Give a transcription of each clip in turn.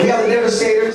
We got the Devastators.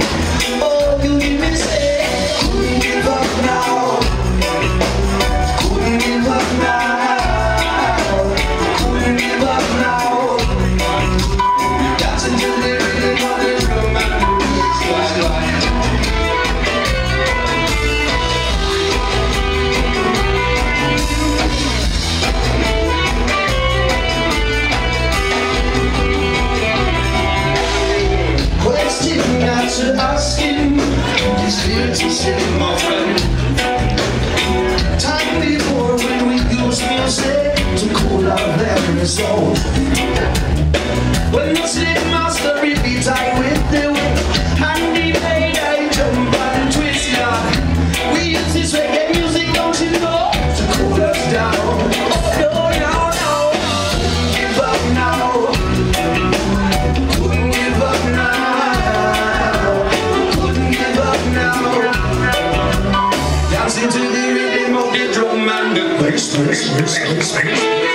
When the slip master repeats, I with the whip made I jump and twist yeah. We use this reggae music, don't you know, to cool us down. Oh no, no, no, give up now. Couldn't give up now. Now. Dancing to the rhythm of the drum and the bass, bass, bass, bass.